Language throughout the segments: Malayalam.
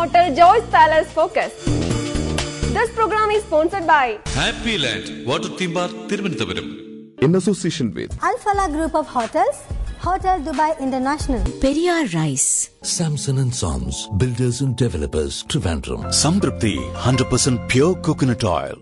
Hotel Joyce Palace Focus. This program is sponsored by Happy Land, Water Theme Bar, Tirvananthapuram. In association with Al Falah Group of Hotels, Hotel Dubai International. Periyar Rice. Samson and Sons, Builders and Developers, Trivandrum. Samdrupti, 100% pure coconut oil.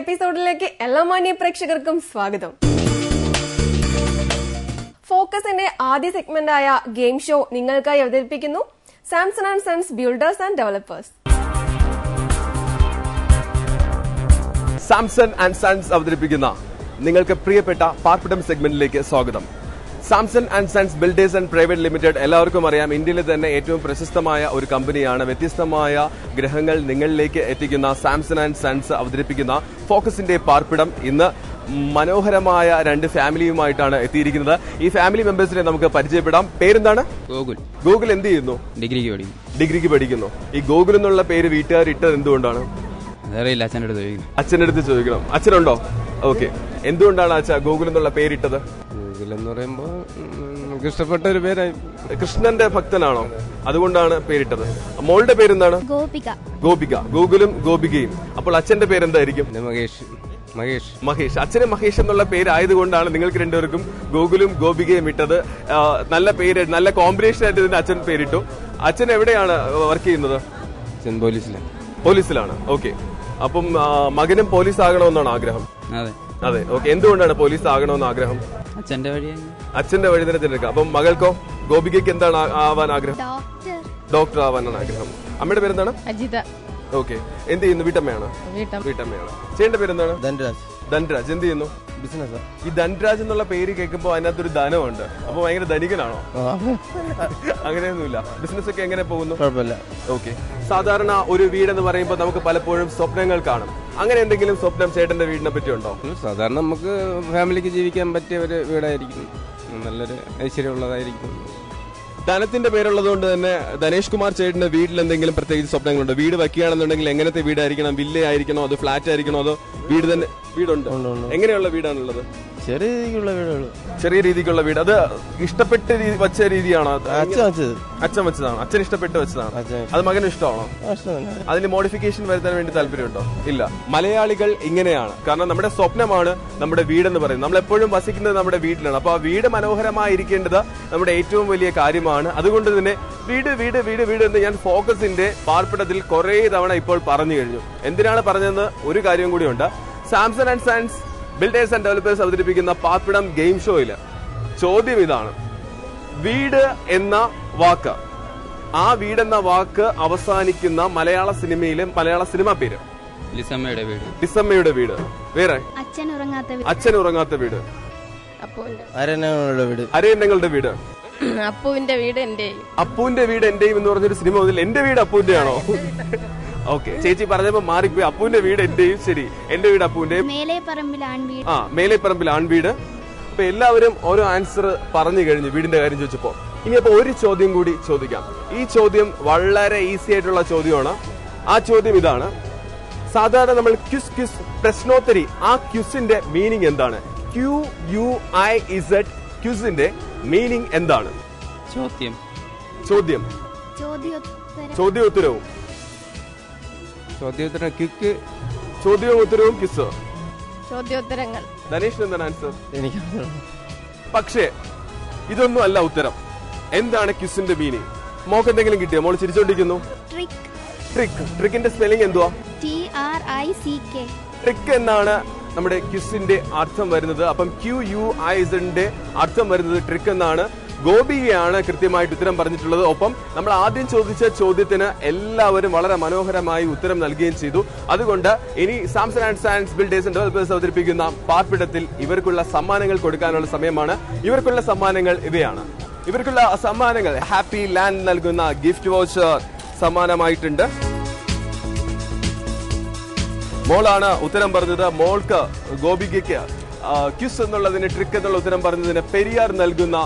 എപ്പിസോഡിലേക്ക് എല്ലാ മാന്യ പ്രേക്ഷകർക്കും സ്വാഗതം. ഫോക്കസിന്റെ ആദ്യ സെഗ്മെന്റായ ഗെയിം ഷോ നിങ്ങൾക്കായി അവതരിപ്പിക്കുന്നു Samson and Sons builders and developers. Samson and Sons അവതരിപ്പിക്കുന്ന നിങ്ങൾക്ക് പ്രിയപ്പെട്ട പാർപ്പിടം സെഗ്മെന്റിലേക്ക് സ്വാഗതം. Samson and Sons builders and private limited എല്ലാവർക്കും അറിയാം. ഇന്ത്യയിലെ തന്നെ ഏറ്റവും പ്രശസ്തമായ ഒരു കമ്പനിയാണ്. വ്യത്യസ്തമായ ഗ്രഹങ്ങൾ നിങ്ങളിലേക്ക് എത്തിക്കുന്ന സാംസൺ ആൻഡ് സൺസ് അവതരിപ്പിക്കുന്ന ഫോക്കസിന്റെ പാർപ്പിടം ഇന്ന് മനോഹരമായ രണ്ട് ഫാമിലിയുമായിട്ടാണ് എത്തിയിരിക്കുന്നത്. ഈ ഫാമിലി മെമ്പേഴ്സിനെ നമുക്ക് പരിചയപ്പെടാം. പേരെന്താണ്? ഗോകുൽ. ഗോകുൽ എന്ത് ചെയ്യുന്നു? ഡിഗ്രിക്ക് പഠിക്കുന്നു. ഡിഗ്രിക്ക് പഠിക്കുന്നു. ഈ ഗോകുൽ എന്നുള്ള പേര് വീട്ടുകാർ ഇട്ടത് എന്തുകൊണ്ടാണ്? അറിയില്ല അച്ഛന്റെ അടുത്ത് ചോദിക്കും അച്ഛന്റെ അടുത്ത് ചോദിക്കണം. അച്ഛനുണ്ടോ? ഓക്കെ. എന്തുകൊണ്ടാണ് അച്ഛ ഗോകുൽ എന്നുള്ള പേരിട്ടത്? എന്ന് പറയുമ്പോൾ നമുക്ക് ഇഷ്ടപ്പെട്ട ഒരു പേരായി. കൃഷ്ണന്റെ ഭക്തനാണോ? അതുകൊണ്ടാണ് പേരിട്ടത്. മോളുടെ പേരെന്താണ്? ഗോപിക. ഗോപിക. ഗൂഗിളും ഗോപികയും. അപ്പോൾ അച്ഛന്റെ പേരെന്തായിരിക്കും? മഹേഷ്. മഹേഷ്. മഹേഷ്. അച്ഛന് മഹേഷ് എന്നുള്ള പേരായതുകൊണ്ടാണ് നിങ്ങൾക്ക് രണ്ടുപേർക്കും ഗോകുലും ഗോപികയും ഇട്ടത്. നല്ല പേര് നല്ല കോമ്പിനേഷൻ ആയിട്ട് ഇതിന്റെ അച്ഛൻ പേരിട്ടു. അച്ഛൻ എവിടെയാണ് വർക്ക് ചെയ്യുന്നത്? അച്ഛൻ പോലീസിലാണ്. പോലീസിലാണ്. ഓക്കെ അപ്പം മകനും പോലീസ് ആകണമെന്നാണ് ആഗ്രഹം. അതെ. അതെ ഓക്കെ. എന്തുകൊണ്ടാണ് പോലീസ് ആകണമെന്ന് ആഗ്രഹം? അച്ഛന്റെ വഴി അച്ഛന്റെ വഴി തന്നെ തിരഞ്ഞെടുക്കുക അപ്പം മകൾക്കോ ഗോപികയ്ക്ക് എന്താണ് ആ- ആവാൻ ആഗ്രഹം? ഡോക്ടർ. ഡോക്ടർ ആവാനാണ് ആഗ്രഹം. അമ്മയുടെ പേരെന്താണ്? അജിത. ഓക്കെ. എന്ത് ചെയ്യുന്നു? വീട്ടമ്മയാണ്? വീട്ടമ്മ. വീട്ടമ്മയാണ്. ചേട്ടന്റെ പേരെന്താണ്? ധനരാജ് ധൻരാജ്. എന്ത് ചെയ്യുന്നു? ബിസിനസ് ഈ ധൻരാജ് എന്നുള്ള പേര് കേൾക്കുമ്പോൾ അതിനകത്തൊരു ധനമുണ്ട്. അപ്പൊ ഭയങ്കര ധനികനാണോ? അങ്ങനെയൊന്നുമില്ല. ബിസിനസ് ഒക്കെ എങ്ങനെ പോകുന്നു? കുഴപ്പമില്ല. ഓക്കെ. സാധാരണ ഒരു വീടെന്ന് പറയുമ്പോൾ നമുക്ക് പലപ്പോഴും സ്വപ്നങ്ങൾ കാണും. അങ്ങനെ എന്തെങ്കിലും സ്വപ്നം ചേട്ടന്റെ വീടിനെ പറ്റി ഉണ്ടോ? സാധാരണ നമുക്ക് ഫാമിലിക്ക് ജീവിക്കാൻ പറ്റിയ ഒരു വീടായിരിക്കും. നല്ലൊരു ഐശ്വര്യമുള്ളതായിരിക്കും. ധനത്തിന്റെ പേരുള്ളത് കൊണ്ട് തന്നെ ധനേഷ് കുമാർ ചേട്ടന്റെ വീട്ടിൽ എന്തെങ്കിലും പ്രത്യേകിച്ച് സ്വപ്നങ്ങളുണ്ട്? വീട് വയ്ക്കുകയാണെന്നുണ്ടെങ്കിൽ എങ്ങനത്തെ വീടായിരിക്കണം? വില്ല ആയിരിക്കണോ അതോ ഫ്ലാറ്റ് ആയിരിക്കണോ അതോ വീട് തന്നെ വീടുണ്ട്. എങ്ങനെയുള്ള വീടാണുള്ളത്? ചെറിയ രീതിക്കുള്ള വീടുകൾ. ചെറിയ രീതിക്കുള്ള വീട്. അത് ഇഷ്ടപ്പെട്ട രീതി വെച്ച രീതിയാണോ? അത് അച്ഛൻ വെച്ചത്. അച്ഛൻ വെച്ചതാണ്. അച്ഛൻ ഇഷ്ടപ്പെട്ട് വെച്ചതാണ്. അച്ഛൻ. അത് മകന് ഇഷ്ടമാണോ? അതിന് മോഡിഫിക്കേഷൻ വരുത്താൻ വേണ്ടി താല്പര്യമുണ്ടോ? ഇല്ല. മലയാളികൾ ഇങ്ങനെയാണ്. കാരണം നമ്മുടെ സ്വപ്നമാണ് നമ്മുടെ വീടെന്ന് പറയുന്നത്. നമ്മൾ എപ്പോഴും വസിക്കുന്നത് നമ്മുടെ വീട്ടിലാണ്. അപ്പൊ ആ വീട് മനോഹരമായിരിക്കേണ്ടത് നമ്മുടെ ഏറ്റവും വലിയ കാര്യമാണ്. അതുകൊണ്ട് തന്നെ വീട് വീട് വീട് വീട് എന്ന് ഞാൻ ഫോക്കസിന്റെ പാർപ്പിടത്തിൽ കുറെ തവണ ഇപ്പോൾ പറഞ്ഞു കഴിഞ്ഞു. എന്തിനാണ് പറഞ്ഞതെന്ന് ഒരു കാര്യം കൂടിയുണ്ട്. Samson and science builders and developers അവതരിപ്പിക്കുന്ന പാപ്പിടം ഗെയിം ഷോയിൽ ചോദ്യം ഇതാണ്. വീട് എന്ന വാക്ക്. ആ വീടെന്ന വാക്ക് അവസാനിക്കുന്ന മലയാള സിനിമയിലെ മലയാള സിനിമ പേര്. ലിസമ്മയുടെ വീട്. വീട്. വേറെ? അച്ഛൻ ഉറങ്ങാത്ത വീട്. അച്ഛൻ ഉറങ്ങാത്ത വീട്. അപ്പുവിന്റെ. അരങ്ങളുടെ വീട്. അരയന്നങ്ങളുടെ വീട്. അപ്പുവിന്റെ വീട് എന്റെയും. അപ്പുവിന്റെ വീട് എന്റെയും എന്ന് പറഞ്ഞൊരു സിനിമ എന്റെ വീട് അപ്പുവിന്റെ ആണോ ഓക്കെ. ചേച്ചി പറഞ്ഞപ്പോ മാറിപ്പോയി. അപ്പുവിന്റെ വീട് എന്റെയും ശരി. എന്റെ വീട് അപ്പുവിന്റെയും മേലെ പറമ്പിൽ ആൺവീട് ആ മേലെപ്പറമ്പിൽ ആൺവീട് അപ്പൊ എല്ലാവരും ഓരോ ആൻസർ പറഞ്ഞു കഴിഞ്ഞു വീടിന്റെ കാര്യം ചോദിച്ചപ്പോ. ഇനി അപ്പൊ ഒരു ചോദ്യം കൂടി ചോദിക്കാം. ഈ ചോദ്യം വളരെ ഈസി ആയിട്ടുള്ള ചോദ്യമാണ്. ആ ചോദ്യം ഇതാണ്. സാധാരണ നമ്മൾ ക്യുസ് ക്യുസ് പ്രശ്നോത്തരി ആ ക്യുസിന്റെ മീനിങ് എന്താണ്? ക്യു യു ഐ ഇസഡ് ക്യുസിന്റെ മീനിങ് എന്താണ്? ചോദ്യം. ചോദ്യം. ചോദ്യോത്തരം. ചോദ്യോത്തരവും. ചോദ്യോത്തരം കിക്ക് ചോദ്യോത്തരവും ഉത്തരവും ചോദ്യോത്തരങ്ങൾ. ധനേഷിന് എന്താണ് ആൻസർ എനിക്ക് പക്ഷേ ഇതൊന്നും അല്ല ഉത്തരം. എന്താണ് കിസ്സിന്റെ മീനിങ് മോക്ക് എന്തെങ്കിലും കിട്ടിയോ? മോൾ ചിരിച്ചോണ്ടിരിക്കുന്നു. ട്രിക്ക് ട്രിക്ക് ട്രിക്കിന്റെ സ്പെല്ലിംഗ് എന്തുവാ? T R I C K trick എന്നാണ് നമ്മുടെ കിസ്സിന്റെ അർത്ഥം വരുന്നത്. അപ്പം ക്യു യു ഐസിന്റെ അർത്ഥം വരുന്നത് ട്രിക്ക് എന്നാണ്. ഗോപികയാണ് കൃത്യമായിട്ട് ഉത്തരം പറഞ്ഞിട്ടുള്ളത്. ഒപ്പം നമ്മൾ ആദ്യം ചോദിച്ച ചോദ്യത്തിന് എല്ലാവരും വളരെ മനോഹരമായി ഉത്തരം നൽകുകയും ചെയ്തു. അതുകൊണ്ട് ഇനി Samson and science builders and developers അവതരിപ്പിക്കുന്ന പാർപ്പിടത്തിൽ ഇവർക്കുള്ള സമ്മാനങ്ങൾ കൊടുക്കാനുള്ള സമയമാണ്. ഇവർക്കുള്ള സമ്മാനങ്ങൾ ഇവയാണ്. ഇവർക്കുള്ള സമ്മാനങ്ങൾ ഹാപ്പി ലാൻഡ് നൽകുന്ന ഗിഫ്റ്റ് വോച്ചർ സമ്മാനമായിട്ടുണ്ട്. മോളാണ് ഉത്തരം പറഞ്ഞത്. മോൾക്ക് ഗോപികയ്ക്ക് ക്യുസ് എന്നുള്ളതിന് ട്രിക്ക് എന്നുള്ള ഉത്തരം പറഞ്ഞതിന് പെരിയാർ നൽകുന്ന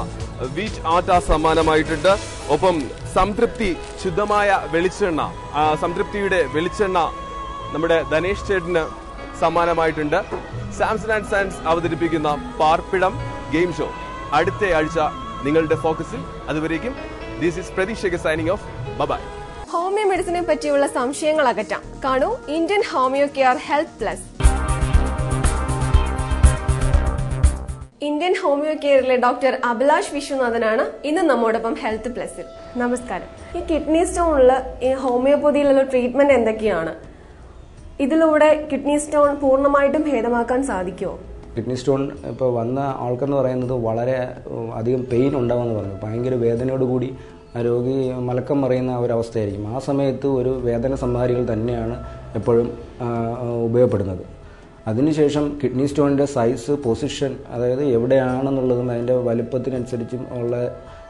വീറ്റ് ആട്ട സമ്മാനമായിട്ടുണ്ട്. ഒപ്പം സംതൃപ്തി ശുദ്ധമായ വെളിച്ചെണ്ണ സംതൃപ്തിയുടെ വെളിച്ചെണ്ണ നമ്മുടെ ധനേഷ് ചേട്ടന് സമ്മാനമായിട്ടുണ്ട്. സാംസൺ ആൻഡ് സയൻസ് അവതരിപ്പിക്കുന്ന പാർപ്പിടം ഗെയിം ഷോ. അടുത്ത ആഴ്ച നിങ്ങളുടെ ഫോക്കസിൽ അതുവരേക്കും. ദിസ് ഇസ് പ്രതീക്ഷയ്ക്ക് സൈനിങ് ഓഫ് ബൈ ഹോമിയോ മെഡിസിനെ പറ്റിയുള്ള സംശയങ്ങൾ അകറ്റാം കാണൂ Indian homeo care health plus. Indian homeo കെയറിലെ doctor Abhilash വിശ്വനാഥനാണ് ഇന്ന് നമ്മോടൊപ്പം ഹെൽത്ത് പ്ലസിൽ. നമസ്കാരം. ഈ കിഡ്നി സ്റ്റോണിൽ ഈ ഹോമിയോപ്പതിയിലുള്ള ട്രീറ്റ്മെന്റ് എന്തൊക്കെയാണ്? ഇതിലൂടെ കിഡ്നി സ്റ്റോൺ പൂർണമായിട്ടും ഭേദമാക്കാൻ സാധിക്കുമോ? കിഡ്നി സ്റ്റോൺ ഇപ്പോൾ വന്ന ആൾക്കെന്ന് പറയുന്നത് വളരെ അധികം പെയിൻ ഉണ്ടാവുമെന്ന് പറഞ്ഞു. ഭയങ്കര വേദനയോടുകൂടി രോഗി മലക്കം മറിയുന്ന ഒരവസ്ഥയായിരിക്കും. ആ സമയത്ത് ഒരു വേദന സംഹാരികൾ തന്നെയാണ് എപ്പോഴും ഉപയോഗപ്പെടുന്നത്. അതിനുശേഷം കിഡ്നി സ്റ്റോണിന്റെ സൈസ് പൊസിഷൻ അതായത് എവിടെയാണെന്നുള്ളതും അതിന്റെ വലുപ്പത്തിനനുസരിച്ചും ഉള്ള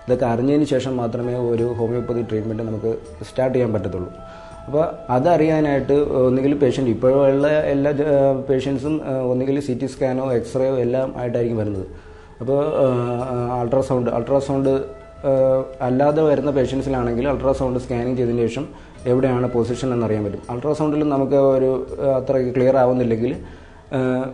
ഇതൊക്കെ അറിഞ്ഞതിന് ശേഷം മാത്രമേ ഒരു ഹോമിയോപ്പതി ട്രീറ്റ്മെന്റ് നമുക്ക് സ്റ്റാർട്ട് ചെയ്യാൻ പറ്റത്തുള്ളൂ. അപ്പോൾ അതറിയാനായിട്ട് ഒന്നുകിൽ പേഷ്യന്റ് ഇപ്പോഴുള്ള എല്ലാ പേഷ്യൻസും ഒന്നുകിൽ സി ടി സ്കാനോ എക്സ്റേയോ എല്ലാം ആയിട്ടായിരിക്കും വരുന്നത്. അപ്പോൾ അൾട്രാസൗണ്ട് അൾട്രാസൗണ്ട് അല്ലാതെ വരുന്ന പേഷ്യൻസിലാണെങ്കിൽ അൾട്രാസൗണ്ട് സ്കാനിങ് ചെയ്തതിന് ശേഷം എവിടെയാണ് പൊസിഷൻ എന്നറിയാൻ പറ്റും. അൾട്രാസൗണ്ടിൽ നമുക്ക് ഒരു അത്ര ക്ലിയർ ആവുന്നില്ലെങ്കിൽ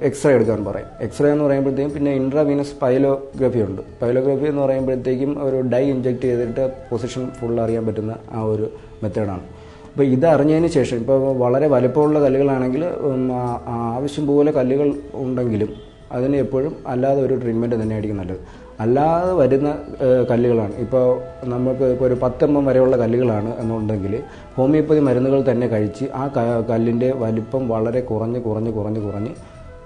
എക്സ്റേ എടുക്കാൻ പറയും. എക്സ്റേ എന്ന് പറയുമ്പോഴത്തേക്കും പിന്നെ ഇൻട്രാവീനസ് പൈലോഗ്രഫി ഉണ്ട്. പൈലോഗ്രഫി എന്ന് പറയുമ്പോഴത്തേക്കും ഒരു ഡൈ ഇഞ്ചെക്ട് ചെയ്തിട്ട് പൊസിഷൻ ഫുൾ അറിയാൻ പറ്റുന്ന ആ ഒരു മെത്തേഡാണ് അപ്പോൾ ഇത് അറിഞ്ഞതിന് ശേഷം ഇപ്പോൾ വളരെ വലുപ്പമുള്ള കല്ലുകളാണെങ്കിൽ ആവശ്യം പോലെ കല്ലുകൾ ഉണ്ടെങ്കിലും അതിന് എപ്പോഴും അല്ലാതെ ഒരു ട്രീറ്റ്മെന്റ് തന്നെയായിരിക്കും നല്ലത്. അല്ലാതെ വരുന്ന കല്ലുകളാണ്. ഇപ്പോൾ നമുക്ക് ഇപ്പോൾ ഒരു പത്തെണ്ണം വരെയുള്ള കല്ലുകളാണ് എന്നുണ്ടെങ്കിൽ ഹോമിയോപ്പതി മരുന്നുകൾ തന്നെ കഴിച്ച് ആ കല്ലിന്റെ വലിപ്പം വളരെ കുറഞ്ഞ് കുറഞ്ഞ് കുറഞ്ഞ് കുറഞ്ഞ്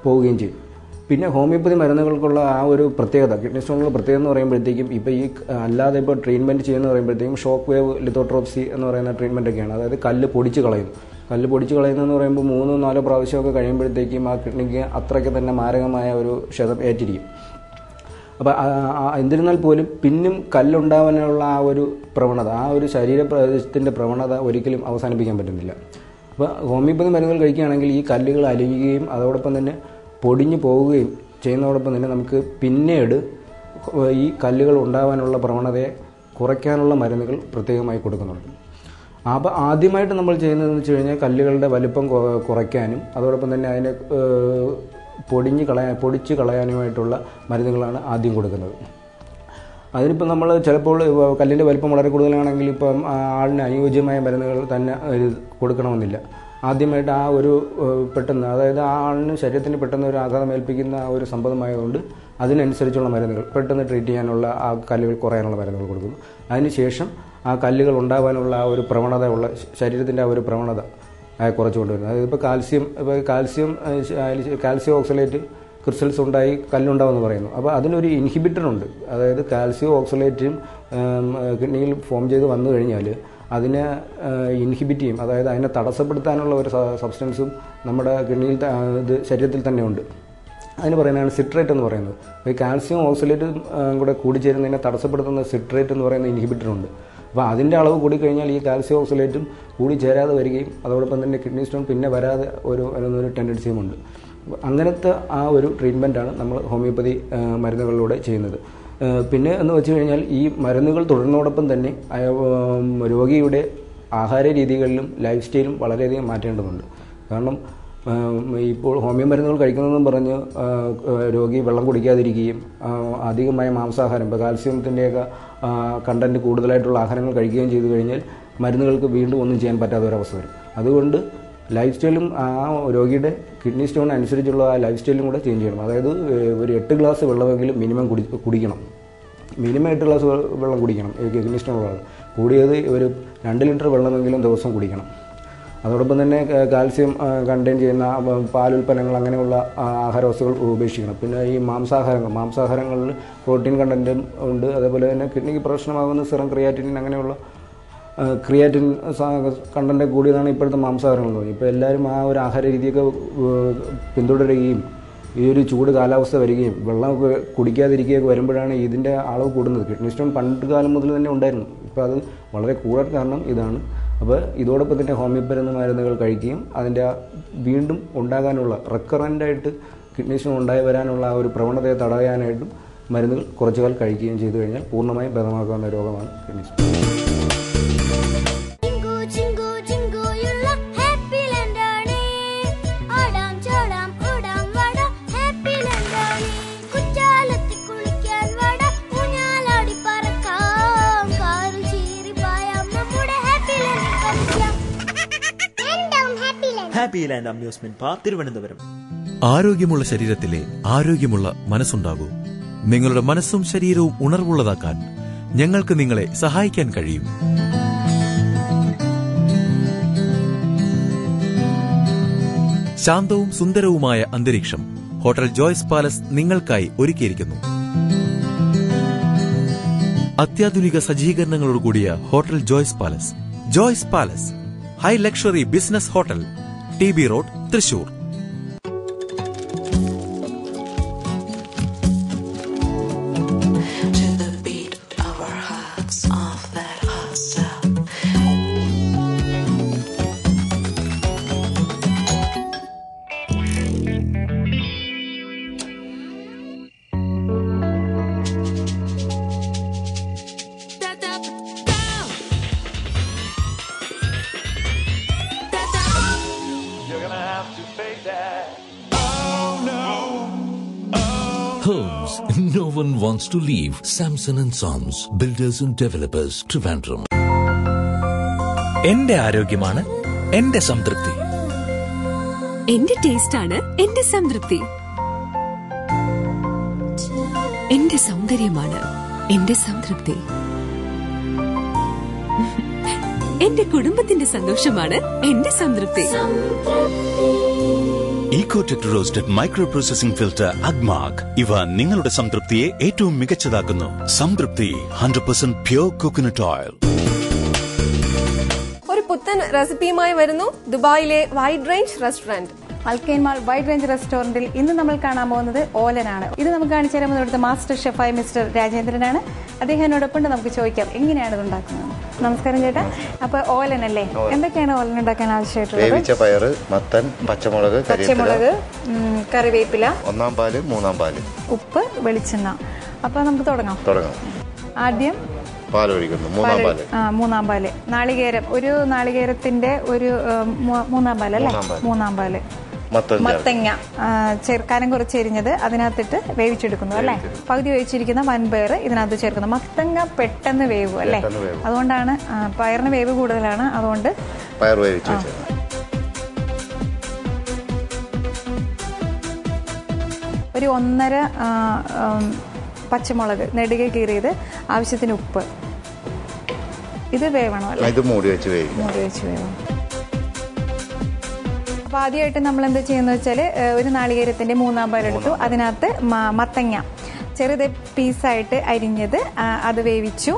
പോവുകയും ചെയ്യും. പിന്നെ ഹോമിയോപ്പതി മരുന്നുകൾക്കുള്ള ആ ഒരു പ്രത്യേകത കിഡ്നി സ്റ്റോണുള്ള പ്രത്യേകത എന്ന് പറയുമ്പോഴത്തേക്കും ഇപ്പോൾ ഈ അല്ലാതെ ഇപ്പോൾ ട്രീറ്റ്മെന്റ് ചെയ്യുന്ന പറയുമ്പോഴത്തേക്കും ഷോക്ക് വേവ് ലിത്തോട്രോപ്സി എന്ന് പറയുന്ന ട്രീറ്റ്മെന്റ് ഒക്കെയാണ്. അതായത് കല്ല് പൊടിച്ച് കളയുന്നു. കല്ല് പൊടിച്ച് കളയുന്നതെന്ന് പറയുമ്പോൾ മൂന്നോ നാലോ പ്രാവശ്യമൊക്കെ കഴിയുമ്പോഴത്തേക്കും ആ കിഡ്നിക്ക് അത്രയ്ക്ക് തന്നെ മാരകമായ ഒരു ക്ഷതം ഏറ്റിരിക്കും. അപ്പോൾ എന്നിരുന്നാൽ പോലും പിന്നും കല്ലുണ്ടാവാനുള്ള ആ ഒരു പ്രവണത ആ ഒരു ശരീരത്തിന്റെ പ്രവണത ഒരിക്കലും അവസാനിപ്പിക്കാൻ പറ്റുന്നില്ല. അപ്പോൾ ഹോമിയോപ്പതി മരുന്നുകൾ കഴിക്കുകയാണെങ്കിൽ ഈ കല്ലുകൾ അലിയുകയും അതോടൊപ്പം തന്നെ പൊടിഞ്ഞു പോവുകയും ചെയ്യുന്നതോടൊപ്പം തന്നെ നമുക്ക് പിന്നീട് ഈ കല്ലുകൾ ഉണ്ടാവാനുള്ള പ്രവണതയെ കുറയ്ക്കാനുള്ള മരുന്നുകൾ പ്രത്യേകമായി കൊടുക്കുന്നുണ്ട്. അപ്പോൾ ആദ്യമായിട്ട് നമ്മൾ ചെയ്യുന്നതെന്ന് വെച്ച് കഴിഞ്ഞാൽ കല്ലുകളുടെ വലുപ്പം കുറയ്ക്കാനും അതോടൊപ്പം തന്നെ അതിനെ പൊടിഞ്ഞ് കളയാൻ പൊടിച്ച് കളയാനുമായിട്ടുള്ള മരുന്നുകളാണ് ആദ്യം കൊടുക്കുന്നത്. അതിനിപ്പോൾ നമ്മൾ ചിലപ്പോൾ കല്ലിന്റെ വലിപ്പം വളരെ കൂടുതലാണെങ്കിൽ ഇപ്പം ആളിന് അനുയോജ്യമായ മരുന്നുകൾ തന്നെ കൊടുക്കണമെന്നില്ല. ആദ്യമായിട്ട് ആ ഒരു പെട്ടെന്ന് അതായത് ആ ആളിന് ശരീരത്തിന് പെട്ടെന്ന് ഒരു ആഘാതം ഏൽപ്പിക്കുന്ന ആ ഒരു സംഭവമായതുകൊണ്ട് അതിനനുസരിച്ചുള്ള മരുന്നുകൾ പെട്ടെന്ന് ട്രീറ്റ് ചെയ്യാനുള്ള ആ കല്ലുകൾ കുറയാനുള്ള മരുന്നുകൾ കൊടുക്കുന്നു. അതിനുശേഷം ആ കല്ലുകൾ ഉണ്ടാകാനുള്ള ആ ഒരു പ്രവണത ഉള്ള ശരീരത്തിന്റെ ആ ഒരു പ്രവണത കുറച്ച് കൊണ്ടുവരുന്നത് അതായത് ഇപ്പോൾ കാൽസ്യം ഇപ്പോൾ കാൽസ്യം കാൽസ്യം ഓക്സലേറ്റ് ക്രിസ്റ്റൽസ് ഉണ്ടായി കല്ലുണ്ടാവുമെന്ന് പറയുന്നു. അപ്പോൾ അതിനൊരു ഇൻഹിബിറ്റർ ഉണ്ട് അതായത് കാൽസ്യം ഓക്സലേറ്റും കിഡ്നിയിൽ ഫോം ചെയ്ത് വന്നു കഴിഞ്ഞാൽ അതിനെ ഇൻഹിബിറ്റ് ചെയ്യും. അതായത് അതിനെ തടസ്സപ്പെടുത്താനുള്ള ഒരു സബ്സ്റ്റൻസും നമ്മുടെ കിഡ്നിയിൽ ഇത് ശരീരത്തിൽ തന്നെ ഉണ്ട്. അതിന് പറയുന്നതാണ് സിട്രേറ്റ് എന്ന് പറയുന്നത്. ഈ കാൽസ്യം ഓക്സലേറ്റും കൂടെ കൂടിച്ചേരുന്നതിനെ തടസ്സപ്പെടുത്തുന്ന സിട്രേറ്റ് എന്ന് പറയുന്ന ഇൻഹിബിറ്റർ ഉണ്ട് അപ്പോൾ അതിന്റെ അളവ് കൂടിക്കഴിഞ്ഞാൽ ഈ കാൽസ്യം ഓക്സലേറ്റും കൂടി ചേരാതെ വരികയും അതോടൊപ്പം തന്നെ കിഡ്നി സ്റ്റോൺ പിന്നെ വരാതെ ഒരു ഒരു ടെൻഡൻസിയും ഉണ്ട്. അങ്ങനത്തെ ആ ഒരു ട്രീറ്റ്മെന്റാണ് നമ്മൾ ഹോമിയോപ്പതി മരുന്നുകളിലൂടെ ചെയ്യുന്നത്. പിന്നെ എന്ന് വെച്ച് കഴിഞ്ഞാൽ ഈ മരുന്നുകൾ തുടരുന്നതോടൊപ്പം തന്നെ രോഗിയുടെ ആഹാര രീതികളിലും ലൈഫ് സ്റ്റൈലും വളരെയധികം മാറ്റേണ്ടതുണ്ട്. കാരണം ഇപ്പോൾ ഹോമിയോ മരുന്നുകൾ കഴിക്കുന്നതെന്നും പറഞ്ഞ് രോഗി വെള്ളം കുടിക്കാതിരിക്കുകയും അധികമായ മാംസാഹാരം ഇപ്പോൾ കാൽസ്യത്തിന്റെയൊക്കെ കണ്ടന്റ് കൂടുതലായിട്ടുള്ള ആഹാരങ്ങൾ കഴിക്കുകയും ചെയ്തു കഴിഞ്ഞാൽ മരുന്നുകൾക്ക് വീണ്ടും ഒന്നും ചെയ്യാൻ പറ്റാത്ത ഒരവസ്ഥ വരും. അതുകൊണ്ട് ലൈഫ് സ്റ്റൈലും ആ രോഗിയുടെ കിഡ്നി സ്റ്റോൺ അനുസരിച്ചുള്ള ആ ലൈഫ് സ്റ്റൈലും കൂടെ ചേഞ്ച് ചെയ്യണം. അതായത് ഒരു എട്ട് ഗ്ലാസ് വെള്ളമെങ്കിലും മിനിമം കുടി കുടിക്കണം. മിനിമം എട്ട് ഗ്ലാസ് വെള്ളം കുടിക്കണം കിഡ്നി സ്റ്റോൺ ഉള്ള കൂടിയത് ഒരു രണ്ട് ലിറ്റർ വെള്ളമെങ്കിലും ദിവസം കുടിക്കണം. അതോടൊപ്പം തന്നെ കാൽസ്യം കണ്ടെയ്ൻ ചെയ്യുന്ന പാലുൽപ്പന്നങ്ങൾ അങ്ങനെയുള്ള ആഹാര വസ്തുക്കൾ ഉപേക്ഷിക്കണം. പിന്നെ ഈ മാംസാഹാരങ്ങൾ മാംസാഹാരങ്ങളിൽ പ്രോട്ടീൻ കണ്ടന്റും ഉണ്ട്. അതേപോലെ തന്നെ കിഡ്നിക്ക് പ്രശ്നമാകുന്ന സിറം ക്രിയാറ്റിൻ അങ്ങനെയുള്ള ക്രിയാറ്റിൻ കണ്ടന്റ് കൂടിയതാണ് ഇപ്പോഴത്തെ മാംസാഹാരങ്ങൾ എന്ന് പറയുന്നത്. ഇപ്പോൾ എല്ലാവരും ആ ഒരു ആഹാര രീതിയൊക്കെ പിന്തുടരുകയും ഈ ഒരു ചൂട് കാലാവസ്ഥ വരികയും വെള്ളമൊക്കെ കുടിക്കാതിരിക്കുകയൊക്കെ വരുമ്പോഴാണ് ഇതിന്റെ അളവ് കൂടുന്നത്. കിഡ്നി സ്റ്റോൺ പണ്ട് കാലം മുതൽ തന്നെ ഉണ്ടായിരുന്നു. ഇപ്പോൾ അത് വളരെ കൂടാൻ കാരണം ഇതാണ്. അപ്പോൾ ഇതോടൊപ്പം തന്നെ ഹോമിയോപ്പതി മരുന്നുകൾ കഴിക്കുകയും അതിന്റെ വീണ്ടും ഉണ്ടാകാനുള്ള റെക്കറന്റായിട്ട് കിഡ്നി സ്റ്റോൺ ഉണ്ടായി വരാനുള്ള ആ ഒരു പ്രവണതയെ തടയാനായിട്ടും മരുന്നുകൾ കുറച്ചുകാലം കഴിക്കുകയും ചെയ്തു കഴിഞ്ഞാൽ പൂർണമായും ഭേദമാക്കാവുന്ന രോഗമാണ് kidney stone land amusement park Thiruvananthapuram. ആരോഗ്യമുള്ള ശരീരത്തിലെ ആരോഗ്യമുള്ള മനസ്സുണ്ടാകൂ. നിങ്ങളുടെ മനസ്സും ശരീരവും ഉണർവുള്ളതാക്കാൻ ഞങ്ങൾക്ക് നിങ്ങളെ സഹായിക്കാൻ കഴിയും. ശാന്തവും സുന്ദരവുമായ അന്തരീക്ഷം ഹോട്ടൽ ജോയ്സ് പാലസ് നിങ്ങൾക്കായി ഒരുക്കിയിരിക്കുന്നു. അത്യാധുനിക സജ്ജീകരണങ്ങളോടുകൂടിയ hotel Joys Palace. Joys Palace high luxury business hotel. T B road Thrissur. No one wants to leave. Samson and Sons, Builders and Developers, Trivandrum. എന്റെ ആരോഗ്യമാണ് എന്റെ സംതൃപ്തി എന്റെ ടേസ്റ്റ് ആണ് എന്റെ സംതൃപ്തി എന്റെ സൗന്ദര്യമാണ് എന്റെ സംതൃപ്തി എന്റെ കുടുംബത്തിന്റെ സന്തോഷമാണ് എന്റെ സംതൃപ്തി Ecotech micro processing filter Agmark ഇവ നിങ്ങളുടെ സംതൃപ്തിയെ ഏറ്റവും മികച്ചതാക്കുന്നു. സംതൃപ്തി hundred percent pure coconut oil ഒരു പുത്തൻ റെസിപ്പിയുമായി വരുന്നു. ദുബായിലെ വൈഡ് റേഞ്ച് റെസ്റ്റോറന്റ് അൽക്കൈൻമാൾ വൈഡ് റേഞ്ച് റെസ്റ്റോറന്റിൽ ഇന്ന് നമ്മൾ കാണാൻ പോകുന്നത് ഓലനാണ്. ഇത് നമുക്ക് കാണിച്ചു തരാൻ ഇവിടുത്തെ മാസ്റ്റർ ഷെഫായ മിസ്റ്റർ രാജേന്ദ്രനാണ്. അദ്ദേഹം എന്നോടൊപ്പം നമുക്ക് ചോദിക്കാം എങ്ങനെയാണ് ഇത് ഉണ്ടാക്കുന്നത്? നമസ്കാരം ചേട്ടാ. അപ്പൊ ഓലനല്ലേ? എന്തൊക്കെയാണ് ഓലൻ ഉണ്ടാക്കാൻ ആവശ്യമായിട്ടുള്ളത്? വേവിച്ച പയറ് മത്തൻ പച്ചമുളക് പച്ചമുളക് കറിവേപ്പില. ഒന്നാം പാൽ മൂന്നാം പാൽ. ഉപ്പ് വെളിച്ചെണ്ണ. അപ്പൊ നമുക്ക് തുടങ്ങാം. തുടങ്ങാം. ആദ്യം പാൽ ഒഴിക്കുന്നു മൂന്നാം പാല്- ആ, മൂന്നാം പാൽ. നാളികേരം ഒരു നാളികേരത്തിന്റെ ഒരു മൂന്നാം പാൽ. അല്ലേ മൂന്നാം പാൽ. മത്തങ്ങ. ചേർക്കാനും കുറച്ച് എരിഞ്ഞത് അതിനകത്തിട്ട് വേവിച്ചെടുക്കുന്നു അല്ലേ? പകുതി വേവിച്ചിരിക്കുന്ന വൻപയർ ഇതിനകത്ത് ചേർക്കുന്നു. മത്തങ്ങ പെട്ടെന്ന് വേവും അല്ലേ? അതുകൊണ്ടാണ് പയറിന് വേവ് കൂടുതലാണ് അതുകൊണ്ട് പയർ വേവിച്ചു ഒരു ഒന്നര പച്ചമുളക് നെടുകെ കീറിയത് ആവശ്യത്തിന് ഉപ്പ്. ഇത് വേവണം ഇത് മൂടി വെച്ച് വേവിക്കും. മൂടി വെച്ച് വേവും അപ്പൊ ആദ്യമായിട്ട് നമ്മൾ എന്ത് ചെയ്യുന്ന വെച്ചാൽ ഒരു നാളികേരത്തിന്റെ മൂന്നാം പാലെടുത്തു അതിനകത്ത് മത്തങ്ങ. ചെറുത് പീസായിട്ട് അരിഞ്ഞത് അത് വേവിച്ചു.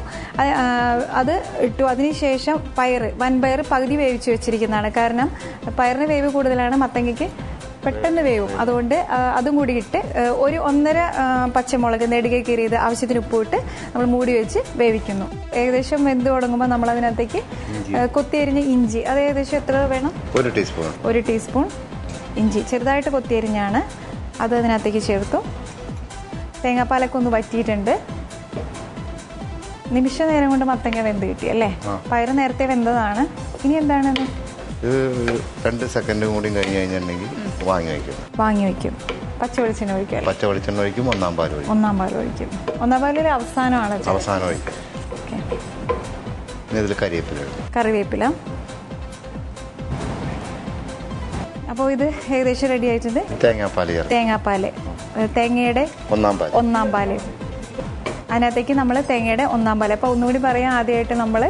അത് ഇട്ടു. അതിനുശേഷം പയറ് വൻപയർ പകുതി വേവിച്ച് വെച്ചിരിക്കുന്നതാണ്. കാരണം പയറിന് വേവ് കൂടുതലാണ് മത്തങ്ങയ്ക്ക് പെട്ടെന്ന് വേവും. അതുകൊണ്ട് അതും കൂടി ഇട്ട് ഒരു ഒന്നര പച്ചമുളക് നെടുകെ കീറിയത് ആവശ്യത്തിന് ഉപ്പ് ഇട്ട് നമ്മൾ മൂടി വെച്ച് വേവിക്കുന്നു. ഏകദേശം വെന്ത് തുടങ്ങുമ്പോൾ നമ്മൾ അതിനകത്തേക്ക് കൊത്തിയരിഞ്ഞ ഇഞ്ചി. അത് ഏകദേശം എത്ര വേണം? ഒരു ടീസ്പൂൺ. ഒരു ടീസ്പൂൺ ഇഞ്ചി. ചെറുതായിട്ട് കൊത്തിയരിഞ്ഞാണ് അത് അതിനകത്തേക്ക് ചേർത്തു. തേങ്ങാപ്പാലൊക്കെ ഒന്ന് വറ്റിയിട്ടുണ്ട്. നിമിഷ നേരം കൊണ്ട് മത്തങ്ങ വെന്ത് കിട്ടി അല്ലേ? പയർ പയറ് നേരത്തെ വെന്തതാണ്. ഇനി എന്താണ്? ഇത് രണ്ട് സെക്കൻഡ് കൂടി കഴിഞ്ഞ് കഴിഞ്ഞിട്ടുണ്ടെങ്കിൽ വാങ്ങി വയ്ക്കും. വാങ്ങി വയ്ക്കും. പച്ച വെളിച്ചെണ്ണ ഒഴിക്കും പച്ച വെളിച്ചെണ്ണ ഒഴിക്കും ഒന്നാം പാൽ ഒഴിക്കും. ഒന്നാം പാൽ ഒഴിക്കും. ഒന്നാം പാലൊരു അവസാനമാണ് ചേർക്കുന്നത്. അവസാനം ഒഴിക്കും. ഇതിൽ കറിവേപ്പില ഇടും. കറിവേപ്പില. അപ്പോൾ ഇത് ഏകദേശം റെഡി ആയിട്ടുണ്ട്. തേങ്ങാപ്പാൽ ചേർക്കും. തേങ്ങാപ്പാൽ. ഏഹ് തേങ്ങയുടെ ഒന്നാം പാൽ ഒന്നാം പാൽ. അതിനകത്തേക്ക് നമ്മൾ തേങ്ങയുടെ ഒന്നാം പാൽ അപ്പോൾ ഒന്നുകൂടി പറയാം ആദ്യമായിട്ട് നമ്മൾ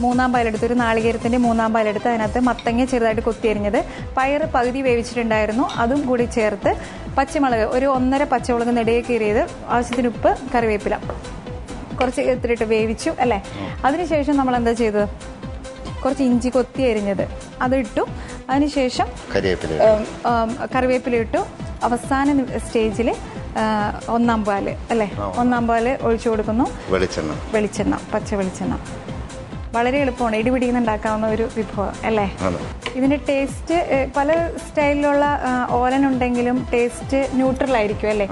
മൂന്നാം പാലെടുത്ത് ഒരു നാളികേരത്തിന്റെ മൂന്നാം പാലെടുത്ത് അതിനകത്ത് മത്തങ്ങ ചെറുതായിട്ട് കുത്തിയരിഞ്ഞത് പയറ് പകുതി വേവിച്ചിട്ടുണ്ടായിരുന്നു അതും കൂടി ചേർത്ത് പച്ചമുളക് ഒരു ഒന്നര പച്ചമുളക് നെടുകെ കീറിയത് ആവശ്യത്തിന് ഉപ്പ് കറിവേപ്പില. കുറച്ച് ഇത്തിരിട്ട് വേവിച്ചു അല്ലേ? അതിനുശേഷം നമ്മൾ എന്താ ചെയ്തത്? കുറച്ച് ഇഞ്ചി കൊത്തി അരിഞ്ഞത്. അതിട്ടു. അതിനുശേഷം കറിവേപ്പില ഇട്ടു. അവസാന സ്റ്റേജിൽ ഒന്നാം പാൽ അല്ലേ? ഒന്നാം പാൽ ഒഴിച്ചു കൊടുക്കുന്നു. വെളിച്ചെണ്ണ. വെളിച്ചെണ്ണ പച്ച വെളിച്ചെണ്ണ. വളരെ എളുപ്പമാണ് ഇടിപിടിയിൽ ഉണ്ടാക്കാവുന്ന ഒരു വിഭവം അല്ലേ? ഇതിന്റെ ടേസ്റ്റ് പല സ്റ്റൈലിലുള്ള ഓലൻ ഉണ്ടെങ്കിലും ടേസ്റ്റ് ന്യൂട്രൽ ആയിരിക്കും അല്ലേ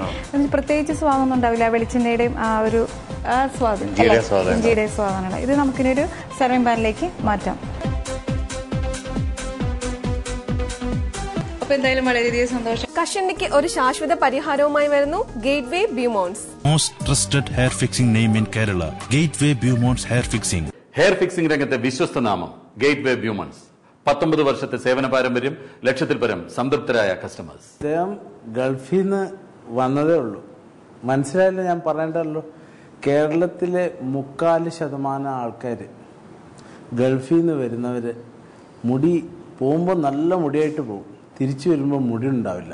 പ്രത്യേകിച്ച് സ്വാദൊന്നും ഉണ്ടാവില്ല വെളിച്ചെണ്ണയുടെയും ആ ഒരു സ്വാദം ഇഞ്ചിയുടെ സ്വാദമാണ് സ്വാദാണ്. ഇത് നമുക്കിനൊരു സെർവിംഗ് പാനിലേക്ക് മാറ്റാം. അപ്പൊ എന്തായാലും വളരെയധികം സന്തോഷം. കഷണ്ടിക്ക് ഒരു ശാശ്വത പരിഹാരവുമായി വരുന്നു gateway Beaumons. Most trusted hair fixing name in Kerala gateway Beaumons hair fixing hair fixing രംഗത്തെ വിശ്വസ്ത നാമം ഗേറ്റ് വേ ബ്യൂമൺസ് പത്തൊമ്പത് വർഷത്തെ സേവന പാരമ്പര്യം ലക്ഷത്തിൽ പരം സംതൃപ്തരായ കസ്റ്റമേഴ്സ് അദ്ദേഹം ഗൾഫിൽ നിന്ന് വന്നതേ ഉള്ളൂ. മനസ്സിലായില്ല ഞാൻ പറയേണ്ടല്ലോ കേരളത്തിലെ മുക്കാൽ ശതമാനം ആൾക്കാർ ഗൾഫിൽ നിന്ന് വരുന്നവർ മുടി പോകുമ്പോൾ നല്ല മുടിയായിട്ട് പോകും. തിരിച്ചു വരുമ്പോൾ മുടി ഉണ്ടാവില്ല.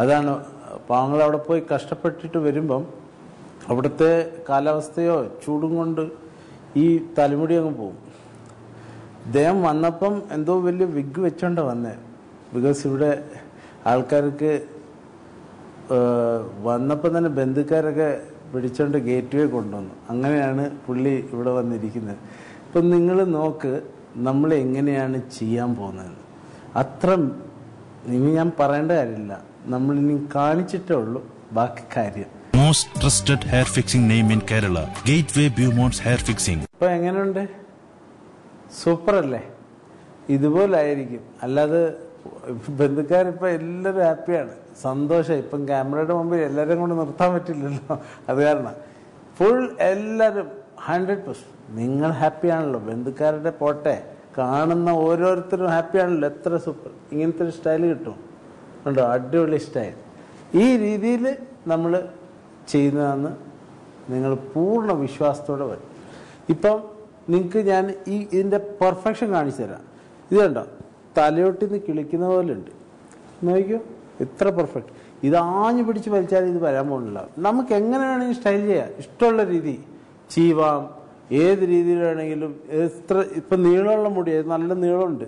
അതാണ് പാവങ്ങൾ അവിടെ പോയി കഷ്ടപ്പെട്ടിട്ട് വരുമ്പം അവിടുത്തെ കാലാവസ്ഥയോ ചൂടും കൊണ്ട് ഈ തലമുടി അങ്ങ് പോകും ഇദ്ദേഹം വന്നപ്പം എന്തോ വലിയ വിഗ് വെച്ചോണ്ട വന്നേ. ബിക്കോസ് ഇവിടെ ആൾക്കാർക്ക് വന്നപ്പം തന്നെ ബന്ധുക്കാരൊക്കെ പിടിച്ചോണ്ട് ഗേറ്റ് വേ കൊണ്ടുവന്നു. അങ്ങനെയാണ് പുള്ളി ഇവിടെ വന്നിരിക്കുന്നത്. ഇപ്പം നിങ്ങൾ നോക്ക് നമ്മൾ എങ്ങനെയാണ് ചെയ്യാൻ പോകുന്നത്? അത്ര ഇനി ഞാൻ പറയേണ്ട കാര്യമില്ല. നമ്മൾ ഇനി കാണിച്ചിട്ടേ ഉള്ളൂ ബാക്കി കാര്യം. Most trusted hair fixing name in Kerala gateway Beaumons hair fixing ഇപ്പൊ എങ്ങനെയുണ്ട്? സൂപ്പർ അല്ലേ? ഇതുപോലെ ആയിരിക്കും. അല്ലാതെ ബന്ധുക്കാരിപ്പോ എല്ലാവരും ഹാപ്പിയാണ് സന്തോഷം. ഇപ്പം ക്യാമറയുടെ മുമ്പിൽ എല്ലാവരും കൊണ്ട് നിർത്താൻ പറ്റില്ലല്ലോ. അത് കാരണം. ഫുൾ എല്ലാവരും ഹൺഡ്രഡ് പെർസെന്റ് നിങ്ങൾ ഹാപ്പിയാണല്ലോ ബന്ധുക്കാരുടെ പോട്ടെ. കാണുന്ന ഓരോരുത്തരും ഹാപ്പിയാണല്ലോ എത്ര സൂപ്പർ ഇങ്ങനത്തെ ഒരു സ്റ്റൈൽ കിട്ടും. ഉണ്ടോ അടിപൊളി സ്റ്റൈൽ ഈ രീതിയിൽ നമ്മൾ ചെയ്യുന്നതെന്ന് നിങ്ങൾ പൂർണ വിശ്വാസത്തോടെ വരും. ഇപ്പം നിങ്ങൾക്ക് ഞാൻ ഈ ഇതിന്റെ പെർഫെക്ഷൻ കാണിച്ചു തരാം. ഇത് കണ്ടോ? തലയോട്ടിൽ നിന്ന് കിളിക്കുന്ന പോലെ ഉണ്ട് നോക്കിയോ എത്ര പെർഫെക്റ്റ് ഇത് ആഞ്ഞു പിടിച്ച് വലിച്ചാൽ ഇത് വരാൻ പോകുന്നില്ല. നമുക്ക് എങ്ങനെ വേണമെങ്കിൽ സ്റ്റൈൽ ചെയ്യാം. ഇഷ്ടമുള്ള രീതി. ചീവാം ഏത് രീതിയിൽ വേണമെങ്കിലും എത്ര ഇപ്പം നീളമുള്ള മുടി നല്ല നീളമുണ്ട്.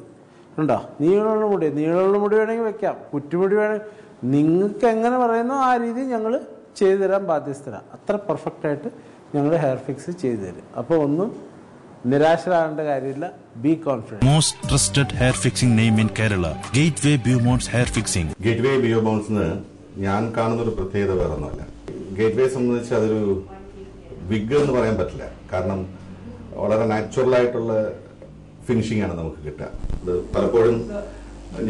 ഉണ്ടോ നീളമുള്ള മുടി നീളമുള്ള മുടി വേണമെങ്കിൽ വെക്കാം. കുറ്റുമുടി വേണമെങ്കിൽ നിങ്ങൾക്ക് എങ്ങനെ പറയുന്നോ ആ രീതി ഞങ്ങൾ ചെയ്തു തരാൻ ബാധ്യസ്ഥരാണ് അത്ര പെർഫെക്റ്റ് ആയിട്ട് ഞങ്ങൾ ഹെയർ ഫിക്സ് ചെയ്തു തരും അപ്പോൾ ഒന്നും നിരാശരാകേണ്ട കാര്യമില്ല. Be confidence most trusted hair fixing name in Kerala gateway Beaumons hair fixing gateway ബ്യൂ ബൗൺസിന് ഞാൻ കാണുന്ന ഒരു പ്രത്യേകത വേറെ ഒന്നുമല്ല ഗേറ്റ് വേ സംബന്ധിച്ച് അതൊരു വിഗ് എന്ന് പറയാൻ പറ്റില്ല. കാരണം വളരെ നാച്ചുറൽ ആയിട്ടുള്ള ഫിനിഷിംഗ് ആണ് നമുക്ക് കിട്ടുക. അത് പലപ്പോഴും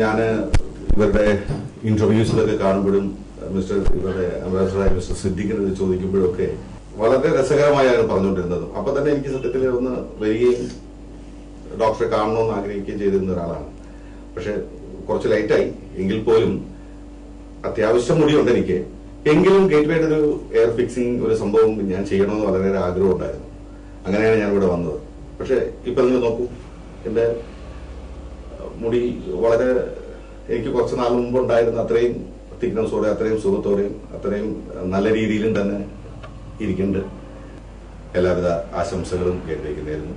ഞാൻ ഇവരുടെ ഇന്റർവ്യൂസിലൊക്കെ കാണുമ്പോഴും മിസ്റ്റർ ഇവരുടെ അംബാസഡറായ മിസ്റ്റർ സിദ്ദിഖിനെ ചോദിക്കുമ്പോഴൊക്കെ വളരെ രസകരമായാണ് പറഞ്ഞുകൊണ്ടിരുന്നത്. അപ്പൊ തന്നെ എനിക്ക് സത്യത്തിൽ ഒന്ന് വരികയും ഡോക്ടറെ കാണണമെന്ന് ആഗ്രഹിക്കുകയും ചെയ്തിരുന്ന ഒരാളാണ്. പക്ഷെ കുറച്ച് ലൈറ്റായി എങ്കിൽ പോലും അത്യാവശ്യം മുടിയുണ്ട് എനിക്ക്. എങ്കിലും ഗേറ്റ്വേയുടെ ഒരു എയർ ഫിക്സിംഗ് ഒരു സംഭവം ഞാൻ ചെയ്യണമെന്ന് വളരെ ആഗ്രഹം ഉണ്ടായിരുന്നു. അങ്ങനെയാണ് ഞാൻ ഇവിടെ വന്നത്. പക്ഷെ ഇപ്പൊ നിങ്ങൾ നോക്കൂ എന്റെ മുടി വളരെ എനിക്ക് കുറച്ച് നാൾ മുമ്പ് ഉണ്ടായിരുന്ന അത്രയും തിക്നസോടെ അത്രയും സുഖത്തോടെയും അത്രയും നല്ല രീതിയിലും തന്നെ ഇരിക്കുന്നുണ്ട്. എല്ലാവിധ ആശംസകളും കേട്ടിരിക്കുന്നതായിരുന്നു.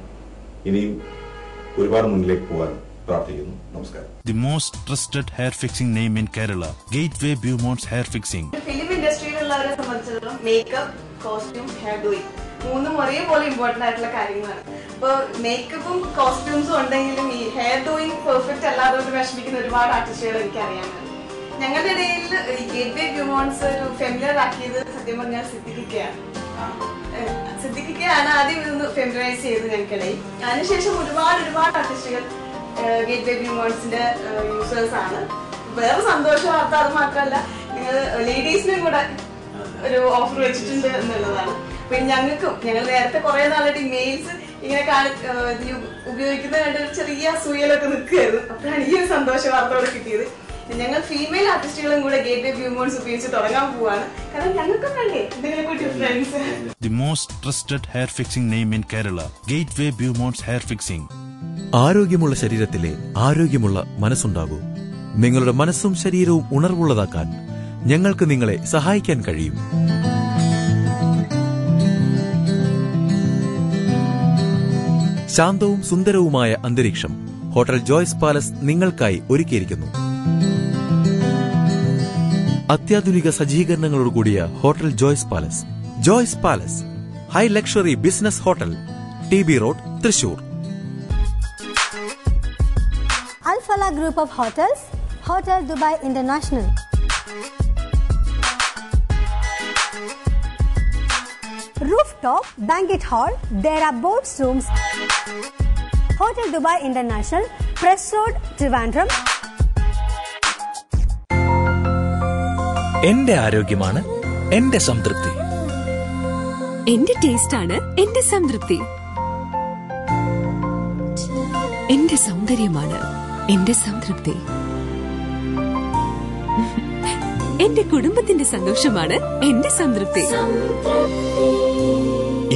ഇനിയും ഒരുപാട് മുന്നിലേക്ക് പോകാൻ പ്രാർത്ഥിക്കുന്നു. നമസ്കാരം. The most trusted hair fixing name in Kerala gateway Beaumons hair film ഇൻഡസ്ട്രിയിലുള്ളവരെ സംബന്ധിച്ചിടത്തോളം മേക്കപ്പ് കോസ്റ്റ്യൂം ഹെയർ ഡൂയിങ് മൂന്നും ഒരേപോലെ ഇമ്പോർട്ടന്റ് ആയിട്ടുള്ള കാര്യങ്ങളാണ്. അപ്പൊ മേക്കപ്പും കോസ്റ്റ്യൂംസും ഉണ്ടെങ്കിലും ഈ ഹെയർ ഡൂയിങ് പെർഫെക്റ്റ് അല്ലാതെ വിഷമിക്കുന്ന ഒരുപാട് ആർട്ടിസ്റ്റുകൾ എനിക്ക് അറിയാനുണ്ട് ഞങ്ങളുടെ ഇടയിൽ ഗേറ്റ് വേ വ്യൂമോൺസ് ഒരു ഫെമിലർ ആക്കിയത് സത്യം പറഞ്ഞാൽ സിദ്ധിക്കുകയാണ് സിദ്ധിക്കുകയാണ് ആദ്യം ഇതൊന്ന് ഫെമിലറൈസ് ചെയ്തത് ഞങ്ങൾക്കിടയിൽ. അതിനുശേഷം ഒരുപാട് ഒരുപാട് ആർട്ടിസ്റ്റുകൾ ഗേറ്റ് വേ വ്യൂമോൺസിന്റെ യൂസേഴ്സ് ആണ്. വേറെ സന്തോഷ വാർത്ത അത് മാത്രമല്ല നിങ്ങൾ ലേഡീസിനും കൂടെ ഒരു ഓഫർ വെച്ചിട്ടുണ്ട് എന്നുള്ളതാണ്. പിന്നെ ഞങ്ങൾക്കും ഞങ്ങൾ നേരത്തെ കുറെ നാളായിട്ട് മെയിൽസ് ഇങ്ങനെ കാണി ഏഹ് ഉപയോഗിക്കുന്നത് കണ്ട് ഒരു ചെറിയ സൂയലൊക്കെ നിൽക്കുകയായിരുന്നു. അപ്പോഴാണ് ഈ ഒരു സന്തോഷ വാർത്തയോടെ കിട്ടിയത്. ഞങ്ങൾ ഫീമെയിൽ ആർട്ടിസ്റ്റുകളും കൂടെ ഗേറ്റ് വേ വ്യൂമോൺസ് ഉപയോഗിച്ച് തുടങ്ങാൻ പോവാണ്. കാരണം ഞങ്ങൾക്കും വേണ്ടേ എന്തെങ്കിലും difference most trusted hair fixing name in Kerala gateway Beaumons hair fixing ആരോഗ്യമുള്ള ശരീരത്തിലെ ആരോഗ്യമുള്ള മനസ്സുണ്ടാകൂ. നിങ്ങളുടെ മനസ്സും ശരീരവും ഉണർവുള്ളതാക്കാൻ ഞങ്ങൾക്ക് നിങ്ങളെ സഹായിക്കാൻ കഴിയും. ശാന്തവും സുന്ദരവുമായ അന്തരീക്ഷം ഹോട്ടൽ ജോയ്സ് പാലസ് നിങ്ങൾക്കായി ഒരുക്കിയിരിക്കുന്നു. അത്യാധുനിക സജ്ജീകരണങ്ങളോടുകൂടിയ hotel Joys Palace. Joys Palace high luxury business hotel T B road Thrissur. Alfala group of hotels hotel Dubai international. Rooftop Banquet Hall, there are boats rooms. Hotel Dubai International, Press Road, Trivandrum. എന്റെ ആരോഗ്യമാണ് എന്റെ സംതൃപ്തി എന്റെ ടേസ്റ്റ് ആണ് എന്റെ സംതൃപ്തി എന്റെ സൗന്ദര്യമാണ് എന്റെ സംതൃപ്തി എന്റെ കുടുംബത്തിന്റെ സന്തോഷമാണ് എന്റെ സംതൃപ്തി.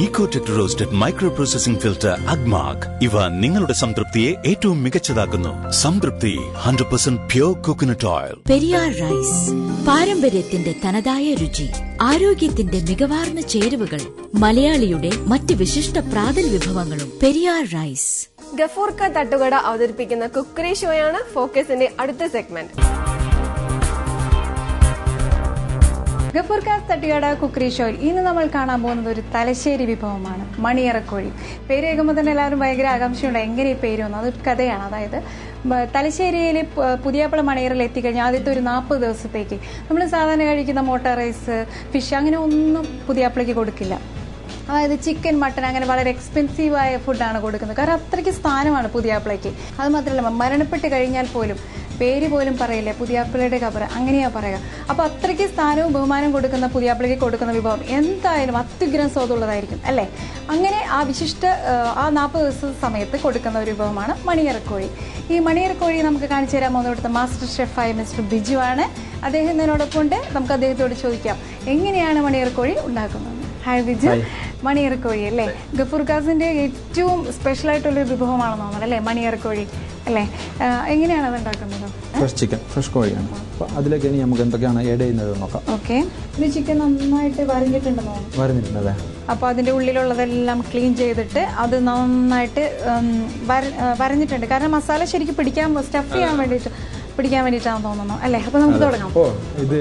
Ecotech roasted micro processing filter Agmark ഇവ നിങ്ങളുടെ സംതൃപ്തിയെ ഏറ്റവും മികച്ചതാക്കുന്നു. സംതൃപ്തി hundred percent pure coconut oil Periyar rice പാരമ്പര്യത്തിന്റെ തനതായ രുചി ആരോഗ്യത്തിന്റെ മികവാർന്ന ചേരുവകൾ മലയാളിയുടെ മറ്റ് വിശിഷ്ട പ്രാതൽ വിഭവങ്ങളും പെരിയാർ റൈസ്. ഗഫൂർക്ക തട്ടുകട അവതരിപ്പിക്കുന്ന കുക്കറി ഷോയാണ് ഫോക്കസിന്റെ അടുത്ത സെഗ്മെന്റ്. ഗഫൂർക്കാസ് തട്ടിയാട കുക്കറി ഷോയിൽ ഇന്ന് നമ്മൾ കാണാൻ പോകുന്നത് ഒരു തലശ്ശേരി വിഭവമാണ് മണിയറക്കോഴി. പേര് കേൾക്കുമ്പോൾ തന്നെ എല്ലാവരും ഭയങ്കര ആകാംക്ഷയുണ്ട് എങ്ങനെ ഈ പേര് വന്നു? അതൊരു കഥയാണ്. അതായത് തലശ്ശേരിയിൽ പുതിയാപ്പള മണിയറിൽ എത്തിക്കഴിഞ്ഞാൽ ആദ്യത്തെ ഒരു നാൽപ്പത് ദിവസത്തേക്ക് നമ്മൾ സാധാരണ കഴിക്കുന്ന മോട്ട റൈസ് ഫിഷ് അങ്ങനെ ഒന്നും പുതിയാപ്പിളയ്ക്ക് കൊടുക്കില്ല. അതായത് ചിക്കൻ മട്ടൻ അങ്ങനെ വളരെ എക്സ്പെൻസീവായ ഫുഡാണ് കൊടുക്കുന്നത്. കാരണം അത്രയ്ക്ക് സ്ഥാനമാണ് പുതിയാപ്പിളയ്ക്ക്. അത് മാത്രമല്ല മരണപ്പെട്ട് കഴിഞ്ഞാൽ പോലും പേര് പോലും പറയില്ലേ? പുതിയാപ്പിളയുടെ കബറ്. അങ്ങനെയാ പറയുക. അപ്പോൾ അത്രയ്ക്ക് സ്ഥാനവും ബഹുമാനവും കൊടുക്കുന്ന പുതിയാപ്പിളയ്ക്ക് കൊടുക്കുന്ന വിഭവം എന്തായാലും അത്യുഗ്രം സ്വാദുള്ളതായിരിക്കും അല്ലേ? അങ്ങനെ ആ വിശിഷ്ട ആ, നാൽപ്പത് ദിവസ സമയത്ത് കൊടുക്കുന്ന ഒരു വിഭവമാണ് മണിയറക്കോഴി. ഈ മണിയറക്കോഴി നമുക്ക് കാണിച്ചു തരാൻ പോകുന്ന ഇവിടുത്തെ മാസ്റ്റർ ഷെഫായ മിസ്റ്റർ ബിജു ആണ് അദ്ദേഹം ഇതിനോടൊപ്പം ഉണ്ട് നമുക്ക് അദ്ദേഹത്തോട് ചോദിക്കാം. എങ്ങനെയാണ് മണിയറക്കോഴി ഉണ്ടാക്കുന്നത്? ഹായ് വിജു മണിയറക്കോഴി അല്ലേ? ഗഫൂർ ഖാസിന്റെ ഏറ്റവും സ്പെഷ്യൽ ആയിട്ടുള്ള വിഭവമാണെന്ന് തോന്നുന്നത് അല്ലേ? മണിയറക്കോഴി അല്ലേ? എങ്ങനെയാണ് അത് ഉണ്ടാക്കുന്നത്? ഫ്രഷ് ചിക്കൻ ഫ്രഷ് കോഴിയാണ്. അപ്പോൾ അതിലേക്ക് ഇനി നമുക്ക് എന്തൊക്കെയാണ് ഏഡ് ചെയ്യുന്നത് നോക്കാം. ഓക്കെ. ഇത് ചിക്കൻ നന്നായിട്ട് വരഞ്ഞിട്ടുണ്ടെന്ന് തോന്നുന്നു. വരുന്നിട്ടുണ്ടല്ലേ അപ്പോൾ അതിന്റെ ഉള്ളിലുള്ളതെല്ലാം ക്ലീൻ ചെയ്തിട്ട് അത് നന്നായിട്ട് വരഞ്ഞിട്ടുണ്ട്. കാരണം മസാല ശരിക്കും പിടിക്കാൻ സ്റ്റഫ് ചെയ്യാൻ വേണ്ടിയിട്ട് പിടിക്കാൻ വേണ്ടിയിട്ടാണ് തോന്നുന്നു അല്ലേ? അപ്പോൾ നമുക്ക് തുടങ്ങാം. ഓ ഇത്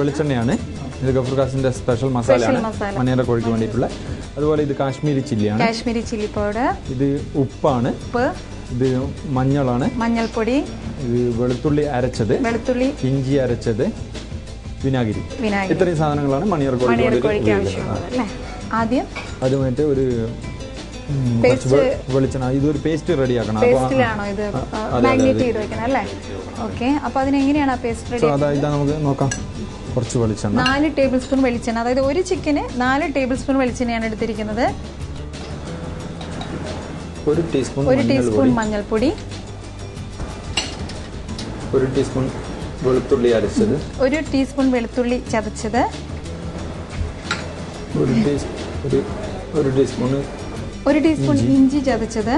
വെളിച്ചെണ്ണയാണ്. ഇത് ഗഫൂർക്കാസിന്റെ സ്പെഷ്യൽ മസാലയാണ് മസാല. മണിയറ കോഴിക്ക് വേണ്ടിയിട്ടുള്ള. അതുപോലെ ഇത് കാശ്മീരി ചില്ലിയാണ്. കാശ്മീരി ചില്ലി പൗഡർ ഇത് ഉപ്പാണ്. ഉപ്പ്. ഇത് മഞ്ഞളാണ്. മഞ്ഞൾപ്പൊടി. ഇത് വെളുത്തുള്ളി അരച്ചത്. വെളുത്തുള്ളി. ഇഞ്ചി അരച്ചത്. വിനാഗിരി. വിനാഗിരി. ഇത്രയും സാധനങ്ങളാണ് മണിയർ കോഴിക്ക് ആദ്യം അതുമായിട്ട് ഒരു വെളിച്ചെണ്ണ. ഇതൊരു പേസ്റ്റ് റെഡിയാക്കണം. ആക്കണം മാഗ്നേറ്റ് ചെയ്ത് വെക്കുന്നത് അല്ലേ? ഓക്കെ അപ്പോൾ അതിനെങ്ങനെയാണ് ആ പേസ്റ്റ് റെഡി അതാ ഇതാ നമുക്ക് നോക്കാം. കുറച്ച് വെളിച്ചെണ്ണ. നാല് ടേബിൾ സ്പൂൺ വെളിച്ചെണ്ണ. അതായത് ഒരു ചിക്കന് നാല് ടേബിൾ സ്പൂൺ വെളിച്ചെണ്ണയാണ് എടുത്തിരിക്കുന്നത്. ഒരു ടീസ്പൂൺ ഒരു ടീസ്പൂൺ മഞ്ഞൾപ്പൊടി. ഒരു ടീസ്പൂൺ വെളുത്തുള്ളി അരച്ചത്. ഒരു ടീസ്പൂൺ വെളുത്തുള്ളി ചതച്ചത്. ഒരു ടീസ്പൂൺ ഒരു ടീസ്പൂൺ ഒരു ടീസ്പൂൺ ഇഞ്ചി. ഇഞ്ചി ചതച്ചത്.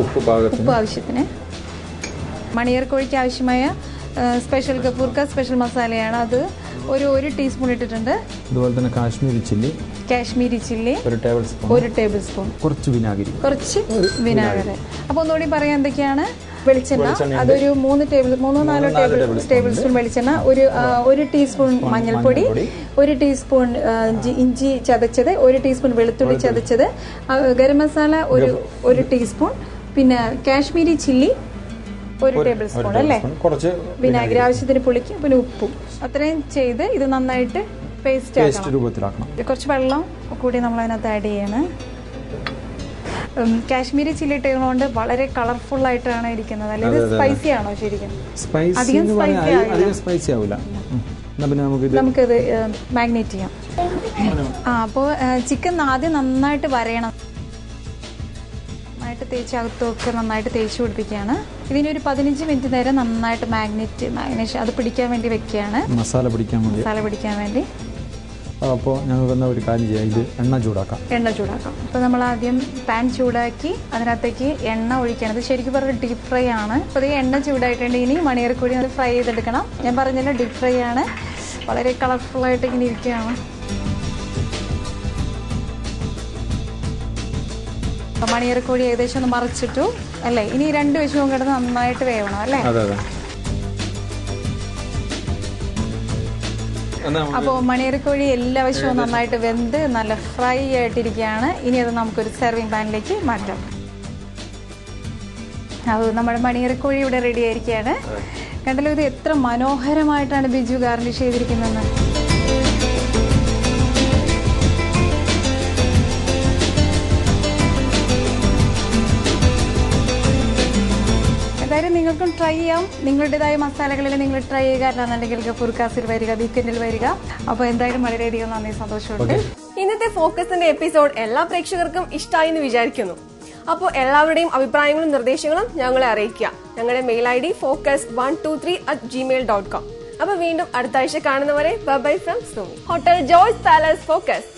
ഉപ്പ് ഉപ്പ് ആവശ്യത്തിന്. മണിയർ കോഴിക്ക് ആവശ്യമായ സ്പെഷ്യൽ കപ്പൂർക്ക സ്പെഷ്യൽ മസാലയാണ് അത്. ഒരു ഒരു ടീസ്പൂൺ ഇട്ടിട്ടുണ്ട്. അതുപോലെ തന്നെ കാശ്മീരി ചില്ലി. കാശ്മീരി ചില്ലി. ഒരു ടേബിൾ സ്പൂൺ. ഒരു ടേബിൾ സ്പൂൺ. കുറച്ച് വിനാഗിരി. കുറച്ച് വിനാഗിരി. അപ്പോൾ ഒന്നുകൂടി പറയാം എന്തൊക്കെയാണ്? വെളിച്ചെണ്ണ. അതൊരു മൂന്ന് ടേബിൾ മൂന്നോ നാലോ ടേബിൾ ടേബിൾ സ്പൂൺ വെളിച്ചെണ്ണ. ഒരു ഒരു ടീസ്പൂൺ മഞ്ഞൾപ്പൊടി. ഒരു ടീസ്പൂൺ ഇഞ്ചി ചതച്ചത്. ഒരു ടീസ്പൂൺ വെളുത്തുള്ളി ചതച്ചത്. ഗരം മസാല ഒരു ഒരു ടീസ്പൂൺ. പിന്നെ കാശ്മീരി ചില്ലി. ഒരു ടേബിൾ സ്പൂൺ അല്ലേ? കുറച്ച് വിനാഗിരി ആവശ്യത്തിന് പുളിക്ക് പിന്നെ ഉപ്പും. അത്രയും ചെയ്ത് ഇത് നന്നായിട്ട് പേസ്റ്റ് പേസ്റ്റ് രൂപത്തിലാക്കണം. കുറച്ച് വെള്ളം കൂടി നമ്മൾ അതിനകത്ത് ആഡ് ചെയ്യാണ് കാശ്മീരി ചില്ലി ഇട്ടുകൊണ്ട് വളരെ കളർഫുൾ ആയിട്ടാണ് ഇരിക്കുന്നത്. അല്ലെ? ഇത് അതെ, അതെ, അതെ. സ്പൈസി ആണോ ശരിക്കും? അധികം സ്പൈസി ആവില്ല. നമുക്കിത് മാഗ്നേറ്റ് ചെയ്യാം. ആ അപ്പോൾ ചിക്കൻ ആദ്യം നന്നായിട്ട് വരയണം. നന്നായിട്ട് തേച്ച് അകത്തൊക്കെ നന്നായിട്ട് തേച്ച് പിടിപ്പിക്കുകയാണ്. ഇതിന് ഒരു പതിനഞ്ച് മിനിറ്റ് നേരം നന്നായിട്ട് മാഗ്നറ്റ് മാഗ്നേഷൻ അത് പിടിക്കാൻ വേണ്ടി വെക്കുകയാണ്. മസാല പിടിക്കാൻ വേണ്ടി. മസാല പിടിക്കാൻ വേണ്ടി. അപ്പോൾ ഞങ്ങൾക്ക് എന്നാ ഒരു കാര്യം ചെയ്യാം. ഇത് എണ്ണ ചൂടാക്കാം. എണ്ണ ചൂടാക്കാം. അപ്പോൾ നമ്മൾ ആദ്യം പാൻ ചൂടാക്കി അതിനകത്തേക്ക് എണ്ണ ഒഴിക്കണം. ഇത് ശരിക്കും പറഞ്ഞാൽ ഡീപ് ഫ്രൈ ആണ്. അപ്പോൾ ഈ എണ്ണ ചൂടായിട്ടുണ്ട്. ഇനി മണിയറിക്കൂടി അത് ഫ്രൈ ചെയ്തെടുക്കണം. ഞാൻ പറഞ്ഞല്ലോ ഡീപ് ഫ്രൈ ആണ്. വളരെ കളർഫുള്ളായിട്ട് ആയിട്ട് ഇങ്ങനെ ഇരിക്കുകയാണ്. മണിയറക്കോഴി ഏകദേശം ഒന്ന് മറിച്ചിട്ടു അല്ലേ? ഇനി രണ്ട് വശവും കിടന്ന് നന്നായിട്ട് വേവണം അല്ലേ? അപ്പോൾ മണിയറക്കോഴി എല്ലാ വശവും നന്നായിട്ട് വെന്ത് നല്ല ഫ്രൈ ആയിട്ടിരിക്കുകയാണ്. ഇനി അത് നമുക്കൊരു സെർവിങ് പാനിലേക്ക് മാറ്റാം. അത് നമ്മുടെ മണിയറക്കോഴി ഇവിടെ റെഡി ആയിരിക്കുകയാണ്. കണ്ടല്ലോ ഇത് എത്ര മനോഹരമായിട്ടാണ് ബിജു ഗാർണിഷ് ചെയ്തിരിക്കുന്നത് നിങ്ങൾക്കും ട്രൈ ചെയ്യാം. നിങ്ങളുടേതായ മസാലകളിൽ നിങ്ങൾ ട്രൈ ചെയ്യുക. അല്ലാന്നുണ്ടെങ്കിൽ ഫുർക്കാസിൽ വരിക വീക്കെൻഡിൽ വരിക. അപ്പോൾ എന്തായാലും വളരെയധികം നന്ദി സന്തോഷമുണ്ട്. ഇന്നത്തെ ഫോക്കസിന്റെ എപ്പിസോഡ് എല്ലാ പ്രേക്ഷകർക്കും ഇഷ്ടമായി എന്ന് വിചാരിക്കുന്നു. അപ്പോൾ എല്ലാവരുടെയും അഭിപ്രായങ്ങളും നിർദ്ദേശങ്ങളും ഞങ്ങളെ അറിയിക്കുക. ഞങ്ങളുടെ mail I D focus one two three at Gmail dot com അപ്പൊ വീണ്ടും അടുത്ത ആഴ്ച കാണുന്നവരെ bye from Somy hotel Joys palace focus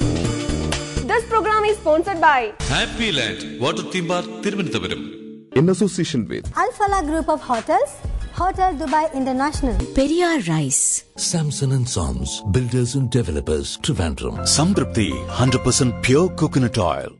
this program is sponsored by happy land water theme park Thiruvananthapuram in association with Al Falah Group of Hotels, Hotel Dubai International, Periyar Rice, Samson and Sons, Builders and Developers, Trivandrum, Samdrupti, 100% pure coconut oil.